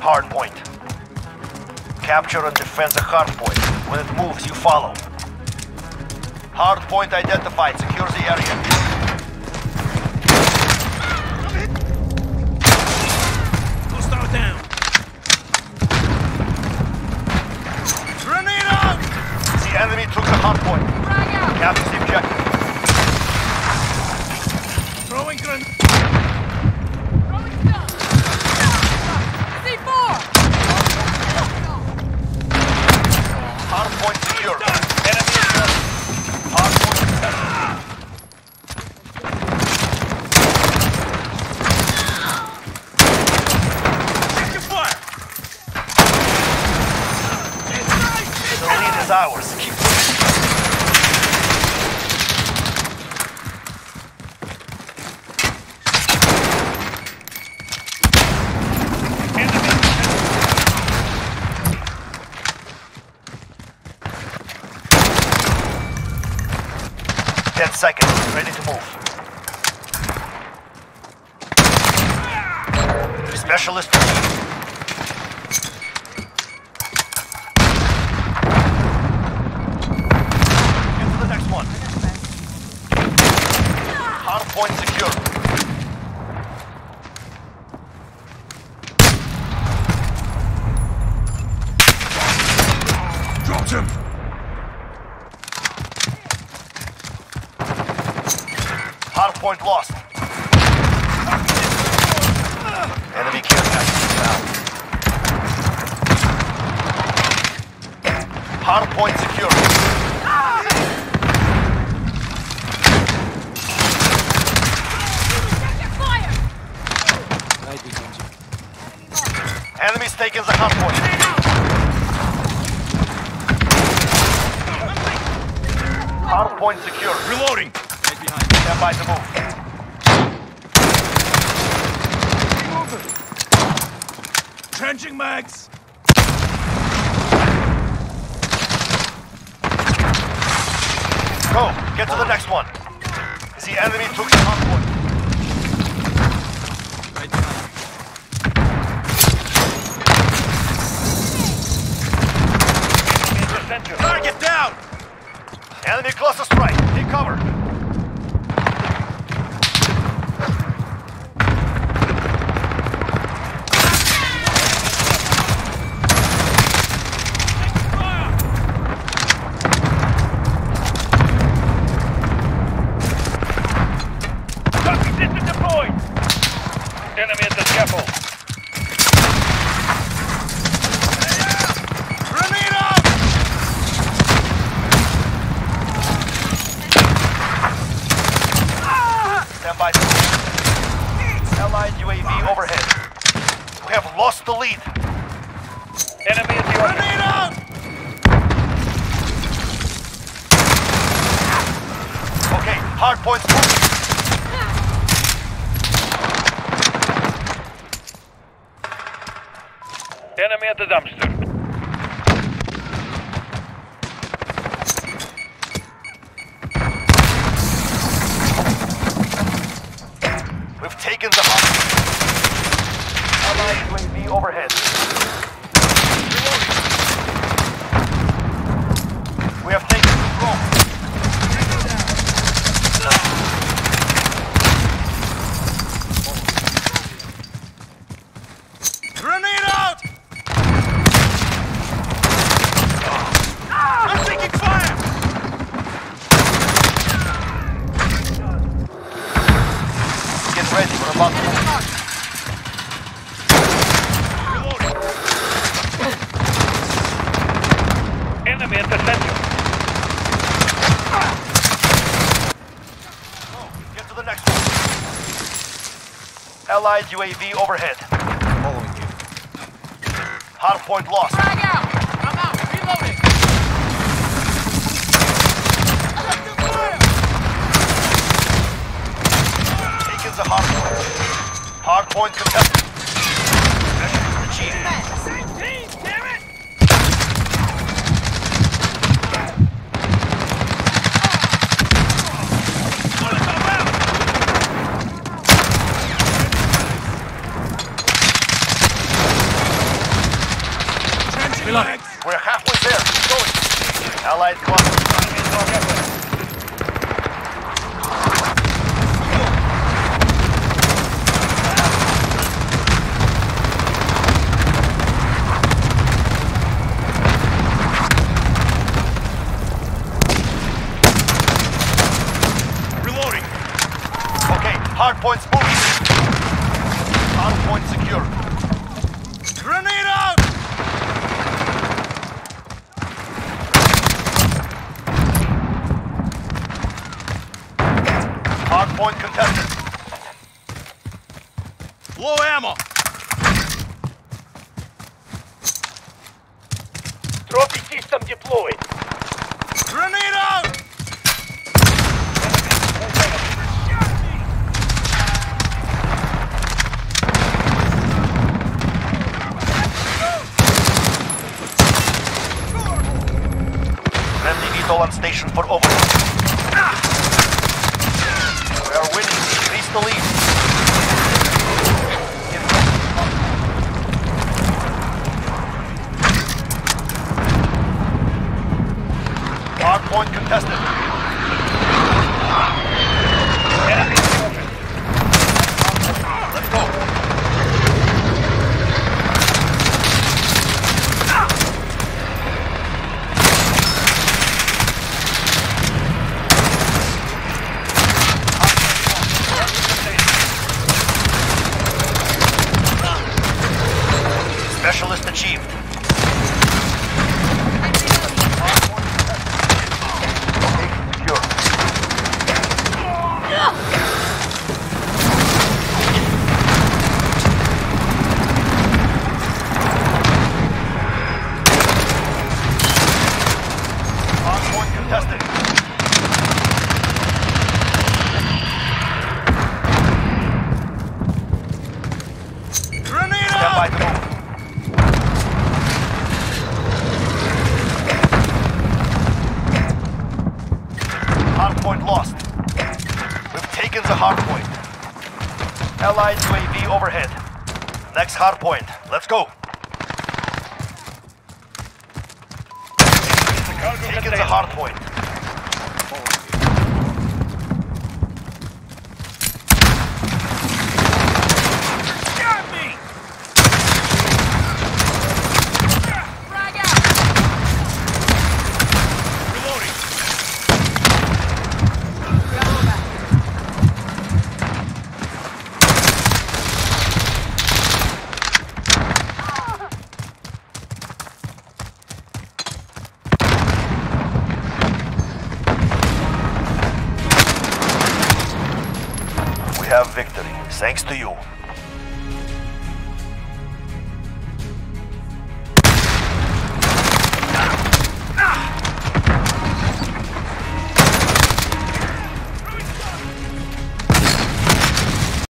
Hard point. Capture and defend the hard point. When it moves, you follow. Hard point identified. Secure the area. Hostile down. Grenade! The enemy took the hard point. Capture the objective. Throwing grenade. Hard point secure. Enemy is close. Hard point contested. Taking fire! The lead is ours. Keep. Ten seconds. Ready to move. Specialist proceed. Get to the next one. Hard point secure. Dropped him! Point lost. Enemy care package down. Hard point secure. Enemy's taking the hard point. Hard point secure. Reloading! Stand by to move. Trenching mags! Go. Get to the next one. The enemy took the hard point. Target down! Enemy cluster strike. Take cover. Overhead. We have lost the lead. Enemy at the Grenade! Okay, hard points. Enemy at the dumpster. We've taken the hard. Allied UAV overhead. We have taken control. Grenade out! I'm taking fire! Get ready. We're about to move. Enemy at the center. Go. Get to the next one. Allied UAV overhead. Following you. Hard point lost. Frag out! I'm out! Reloading! Taken the hard point. Contested. Reloading. We're halfway there. Keep going. Allied cluster. Reloading. Okay, hard points moving. Hard point secure. Grenade out! Hard point contested. Low ammo. Trophy system deployed. Grenade out! Friendly VTOL on station for overload. We are winning. The lead. Hard point contested. Let's go. Specialist achieved. Secure. Hard point contested. Grenade Stand by out! to move. Hard point lost. Taken the hard point. Allied UAV overhead. Next hard point. Let's go. Taken the hard point. Have victory. Thanks to you.